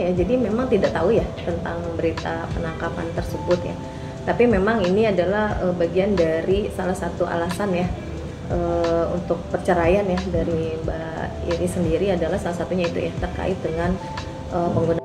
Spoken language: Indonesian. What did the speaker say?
ya jadi memang tidak tahu ya tentang berita penangkapan tersebut ya. Tapi memang ini adalah uh, bagian dari salah satu alasan ya uh, untuk perceraian ya dari Mbak Iri sendiri adalah salah satunya itu ya terkait dengan uh, penggunaan